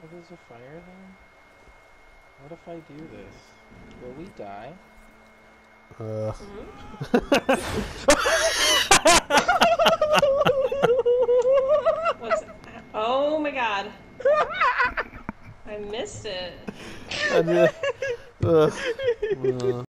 Oh, there's a fire there? What if I do this? Will we die? Uh, oh my god. I missed it. I.